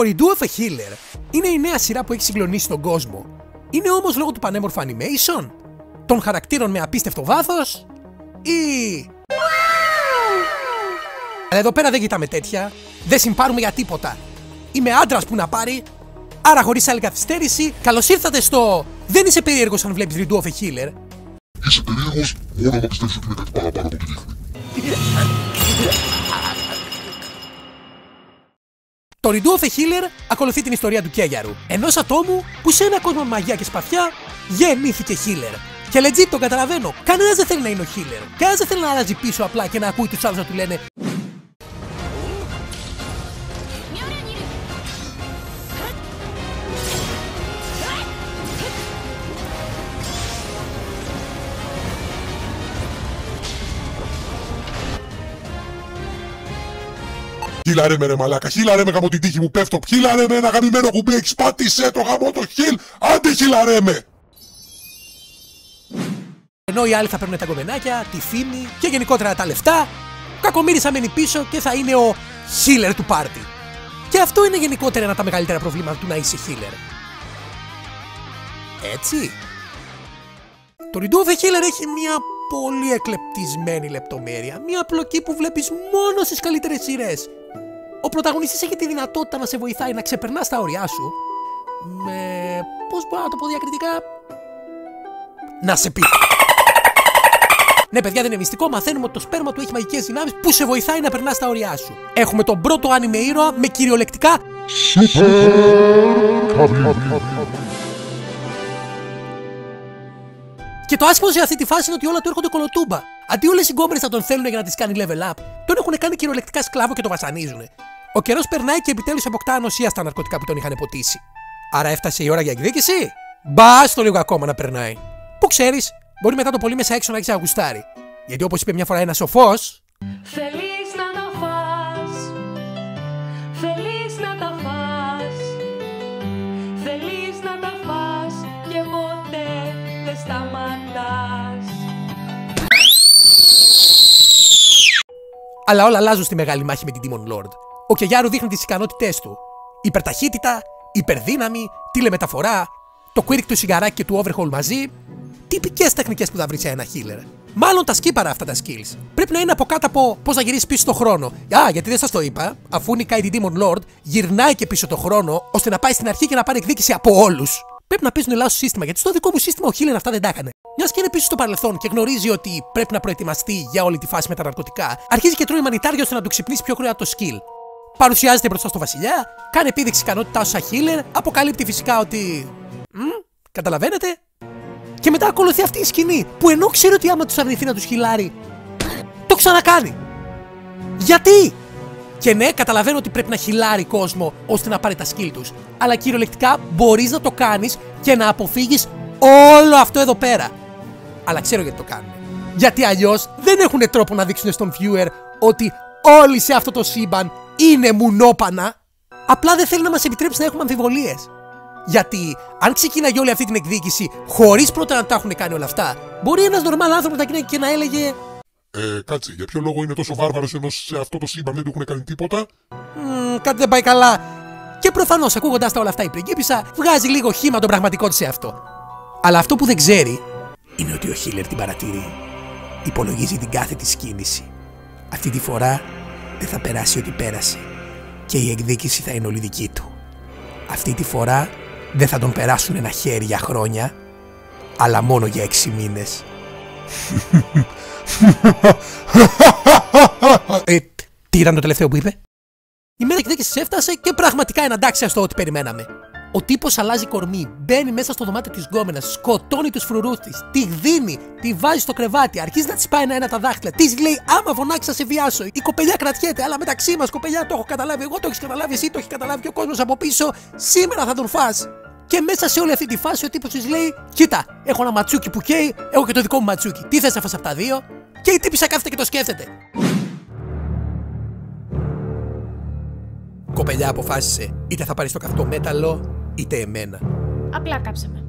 Το Redo of a Healer είναι η νέα σειρά που έχει συγκλονίσει τον κόσμο. Είναι όμως λόγω του πανέμορφου animation, των χαρακτήρων με απίστευτο βάθος ή... Αλλά εδώ πέρα δεν κοιτάμε τέτοια, δεν συμπάρουμε για τίποτα. Είμαι άντρας που να πάρει, άρα χωρίς άλλη καθυστέρηση, καλώς ήρθατε στο... Δεν είσαι περίεργος αν βλέπεις Redo of a Healer. Είσαι περίεργος μόνο να πιστεύεις ότι είναι κάτι παραπάνω από τη δείχνει. Το Redo of a Healer ακολουθεί την ιστορία του Κέγιαρου, ενός ατόμου που σε ένα κόσμο με μαγεία και σπαθιά γεννήθηκε Healer. Και legit τον καταλαβαίνω, κανένας δεν θέλει να είναι ο Healer. Κανένας δεν θέλει να αλλάζει πίσω απλά και να ακούει τους άλλους να του λένε Χίλαρε με ρε μαλάκα, χίλαρε με γαμώ την τύχη μου πέφτω, χίλαρε με ένα γαμημένο κουμπί, έχεις πάτησε το γαμώ το χίλ, άντε χίλαρε με. Ενώ οι άλλοι θα παίρνουν τα κομμενάκια, τη φήμη και γενικότερα τα λεφτά, ο κακομύρης θα μένει πίσω και θα είναι ο healer του πάρτι. Και αυτό είναι γενικότερα ένα από τα μεγαλύτερα προβλήματα του να είσαι healer. Έτσι. Το Redo of a Healer έχει μια πολύ εκλεπτισμένη λεπτομέρεια. Μια πλοκή που βλέπεις μόνο στις καλύτερες σειρές. Ο πρωταγωνιστής έχει τη δυνατότητα να σε βοηθάει να ξεπερνάς τα όρια σου με... πώς μπορώ να το πω διακριτικά... Να σε πει. Ναι, παιδιά, δεν είναι μυστικό. Μαθαίνουμε ότι το σπέρμα του έχει μαγικές δυνάμεις που σε βοηθάει να περνάς τα όρια σου. Έχουμε τον πρώτο anime ήρωα με κυριολεκτικά Και το άσχημο σε αυτή τη φάση είναι ότι όλα του έρχονται κολοτούμπα. Αντί όλες οι γκόμενε να τον θέλουν για να τις κάνει level up, τον έχουν κάνει κυριολεκτικά σκλάβο και τον βασανίζουν. Ο καιρός περνάει και επιτέλους αποκτά ανοσία στα ναρκωτικά που τον είχαν ποτίσει. Άρα έφτασε η ώρα για εκδίκηση; Μπα το λίγο ακόμα να περνάει. Που ξέρεις, μπορεί μετά το πολύ μέσα έξω να έχεις αγουστάρει. Γιατί όπως είπε μια φορά ένας σοφός, Θέλεις να τα φας Θέλεις να τα φας Θέλεις να τα φας Και ποτέ δεν σταματάς Αλλά όλα αλλάζουν στη μεγάλη μάχη με την Demon Lord. Ο Κεγιάρου δείχνει τις ικανότητές του. Υπερταχύτητα, υπερδύναμη, τηλεμεταφορά, το quirk του σιγαράκι και του overhaul μαζί. Τυπικές τεχνικές που θα βρεις σε ένα healer. Μάλλον τα σκύπαρα αυτά τα skills. Πρέπει να είναι από κάτω από πώς να γυρίσεις πίσω το χρόνο. Α, γιατί δεν σας το είπα, αφού νικάει την Demon Lord, γυρνάει και πίσω το χρόνο ώστε να πάει στην αρχή και να πάρει εκδίκηση από όλους. Πρέπει να παίζουν λάθος σύστημα, γιατί στο δικό μου σύστημα ο Healer αυτά δεν τα έκανε. Μιας και είναι πίσω στο παρελθόν και γνωρίζει ότι πρέπει να προετοιμαστεί για όλη τη φάση με τα ναρκωτικά, αρχίζει και τρώει μανιτάρια ώστε να του ξυπνήσει πιο γρήγορα το skill. Παρουσιάζεται μπροστά στο βασιλιά, κάνει επίδειξη ικανότητάς σαν healer, αποκαλύπτει φυσικά ότι. Μ, καταλαβαίνετε. Και μετά ακολουθεί αυτή η σκηνή που ενώ ξέρει ότι άμα τους αρνηθεί να τους χιλάρει, το ξανακάνει. Γιατί! Και ναι, καταλαβαίνω ότι πρέπει να χιλάρει κόσμο ώστε να πάρει τα skill τους. Αλλά κυριολεκτικά μπορείς να το κάνεις και να αποφύγεις όλο αυτό εδώ πέρα. Αλλά ξέρω γιατί το κάνουν. Γιατί αλλιώς δεν έχουν τρόπο να δείξουν στον viewer ότι όλοι σε αυτό το σύμπαν είναι μουνόπανα. Απλά δεν θέλει να μας επιτρέψει να έχουμε αμφιβολίες. Γιατί αν ξεκίναγε όλη αυτή την εκδίκηση χωρίς πρώτα να τα έχουν κάνει όλα αυτά, μπορεί ένας νορμάλ άνθρωπος να γίνει και να έλεγε Ε, κάτσε, για ποιο λόγο είναι τόσο βάρβαρος ενώ σε αυτό το σύμπαν δεν του έχουν κάνει τίποτα; «Μμμ, κάτι δεν πάει καλά. Και προφανώς ακούγοντας τα όλα αυτά η πριγκίπισσα βγάζει λίγο χήμα τον πραγματικό της σε αυτό. Αλλά αυτό που δεν ξέρει είναι ότι ο Χίλερ την παρατηρεί. Υπολογίζει την κάθε της κίνηση. Αυτή τη φορά δεν θα περάσει ό,τι πέρασε. Και η εκδίκηση θα είναι όλη δική του. Αυτή τη φορά δεν θα τον περάσουν ένα χέρι για χρόνια, αλλά μόνο για έξι μήνες. ε, τι ήταν το τελευταίο που είπε; Η μέρα εκδίκησης έφτασε και πραγματικά είναι αντάξια ό,τι περιμέναμε. Ο τύπος αλλάζει κορμί, μπαίνει μέσα στο δωμάτιο της γκόμενας, σκοτώνει τους φρουρούς της, τη δίνει, τη βάζει στο κρεβάτι, αρχίζει να της πάει ένα-ένα τα δάχτυλα. Της λέει: Άμα φωνάξεις, θα σε βιάσω. Η κοπελιά κρατιέται, αλλά μεταξύ μας, κοπελιά, το έχω καταλάβει. Εγώ το έχεις καταλάβει, εσύ το έχει καταλάβει και ο κόσμος από πίσω. Σήμερα θα τον φά. Και μέσα σε όλη αυτή τη φάση ο τύπος της λέει: Κοίτα, έχω ένα ματσούκι που καίει, έχω και το δικό μου ματσούκι. Τι θες να φας από τα δύο; Και η τύπισσα κάθεται και το σκέφτεται. Κοπελιά αποφάσισε είτε θα πάρει το καυτό μέταλλο είτε εμένα. Απλά κάψε με.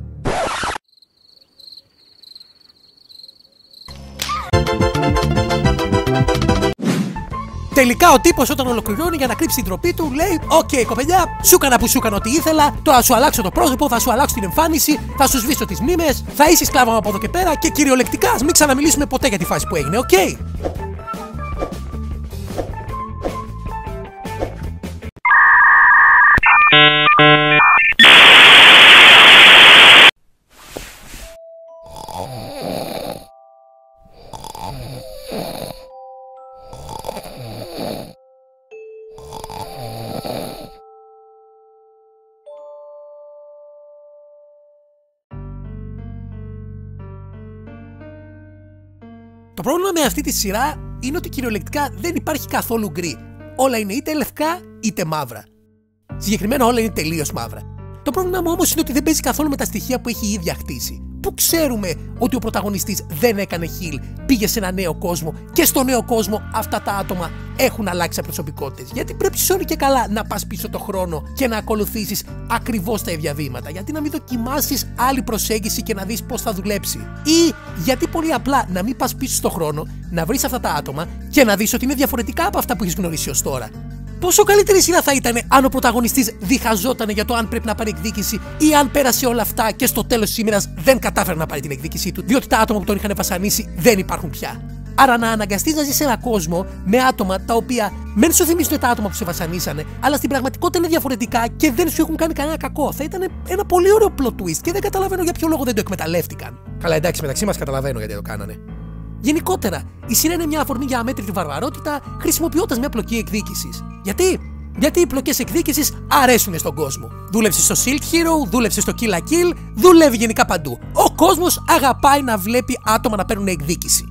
Τελικά ο τύπος όταν ολοκληρώνει για να κρύψει την ντροπή του λέει: OK, okay, κοπελιά, σου έκανα που σου έκανα ό,τι ήθελα. Τώρα σου αλλάξω το πρόσωπο, θα σου αλλάξω την εμφάνιση, θα σου σβήσω τις μνήμες, θα είσαι σκλάβα από εδώ και πέρα και κυριολεκτικά μην ξαναμιλήσουμε ποτέ για τη φάση που έγινε, OK. Okay? Το πρόβλημα με αυτή τη σειρά είναι ότι κυριολεκτικά δεν υπάρχει καθόλου γκρι. Όλα είναι είτε λευκά είτε μαύρα. Συγκεκριμένα όλα είναι τελείως μαύρα. Το πρόβλημα μου όμως είναι ότι δεν παίζει καθόλου με τα στοιχεία που έχει η ίδια χτίσει. Πού ξέρουμε ότι ο πρωταγωνιστής δεν έκανε χιλ, πήγε σε ένα νέο κόσμο και στο νέο κόσμο αυτά τα άτομα έχουν αλλάξει προσωπικότητες. Γιατί πρέπει σε και καλά να πας πίσω το χρόνο και να ακολουθήσεις ακριβώς τα ίδια βήματα. Γιατί να μην δοκιμάσεις άλλη προσέγγιση και να δεις πώς θα δουλέψει. Ή γιατί πολύ απλά να μην πας πίσω στο χρόνο, να βρεις αυτά τα άτομα και να δεις ότι είναι διαφορετικά από αυτά που έχεις γνωρίσει ως τώρα. Πόσο καλύτερη σειρά θα ήταν αν ο πρωταγωνιστής διχαζόταν για το αν πρέπει να πάρει εκδίκηση ή αν πέρασε όλα αυτά και στο τέλος τη ημέρα δεν κατάφερε να πάρει την εκδίκησή του, διότι τα άτομα που τον είχαν βασανίσει δεν υπάρχουν πια. Άρα να αναγκαστείς να ζεις σε ένα κόσμο με άτομα τα οποία μεν σου θυμίζουν τα άτομα που σε βασανίσανε, αλλά στην πραγματικότητα είναι διαφορετικά και δεν σου έχουν κάνει κανένα κακό. Θα ήταν ένα πολύ ωραίο plot twist και δεν καταλαβαίνω για ποιο λόγο δεν το εκμεταλλεύτηκαν. Καλά, εντάξει, μεταξύ μας καταλαβαίνω γιατί το κάνανε. Γενικότερα, η σειρά είναι μια αφορμή για αμέτρητη βαρβαρότητα χρησιμοποιώντας μια πλοκή εκδίκησης. Γιατί; Γιατί οι πλοκές εκδίκησης αρέσουν στον κόσμο. Δούλεψε στο Silk Hero, δούλεψε στο Kill la Kill, δουλεύει γενικά παντού. Ο κόσμος αγαπάει να βλέπει άτομα να παίρνουν εκδίκηση.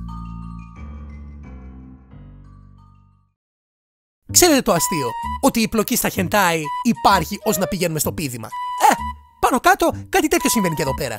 Ξέρετε το αστείο, ότι η πλοκή στα χεντάι υπάρχει ώστε να πηγαίνουμε στο πίδημα. Ε, πάνω κάτω κάτι τέτοιο συμβαίνει και εδώ πέρα.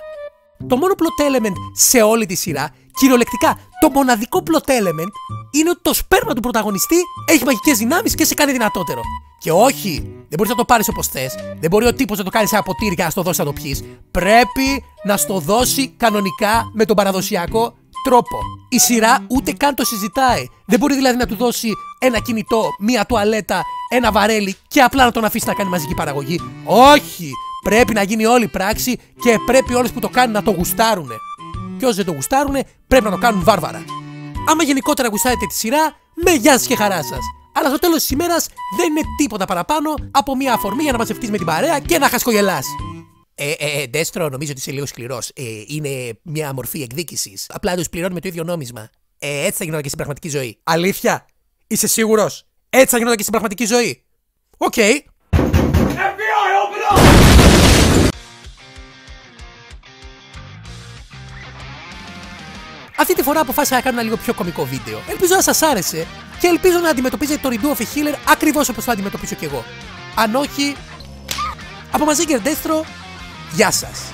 Το μόνο plot element σε όλη τη σειρά, κυριολεκτικά το μοναδικό plot element, είναι ότι το σπέρμα του πρωταγωνιστή έχει μαγικές δυνάμεις και σε κάνει δυνατότερο. Και όχι, δεν μπορείς να το πάρεις όπως θες. Δεν μπορεί ο τύπος να το κάνει σε ένα ποτήρι και να στο δώσεις να το πιεις. Πρέπει να στο δώσει κανονικά με τον παραδοσιακό τρόπο. Η σειρά ούτε καν το συζητάει. Δεν μπορεί δηλαδή να του δώσει ένα κινητό, μία τουαλέτα, ένα βαρέλι και απλά να τον αφήσει να κάνει μαζική παραγωγή. Όχι! Πρέπει να γίνει όλη η πράξη και πρέπει όλες που το κάνουν να το γουστάρουνε. Και όσοι δεν το γουστάρουνε, πρέπει να το κάνουν βάρβαρα. Άμα γενικότερα γουστάρετε τη σειρά, με γεια σα και χαρά σας. Αλλά στο τέλος της ημέρας δεν είναι τίποτα παραπάνω από μια αφορμή για να μαζευτείς με την παρέα και να χασκογελάς. Ε, ε, ε, Ντέστρο, νομίζω ότι είσαι λίγο σκληρός. Ε, είναι μια μορφή εκδίκησης. Απλά τους πληρώνει με το ίδιο νόμισμα. Ε, έτσι θα γινόταν και στην πραγματική ζωή. Αλήθεια, είσαι σίγουρος; Έτσι θα γινόταν και στην πραγματική ζωή; OK. Okay. Αυτή τη φορά αποφάσισα να κάνω ένα λίγο πιο κωμικό βίντεο. Ελπίζω να σας άρεσε και ελπίζω να αντιμετωπίζετε το Redo of a Healer ακριβώς όπως το αντιμετώπισα κι εγώ. Αν όχι, από μαζί και Ντέστρο, γεια σας.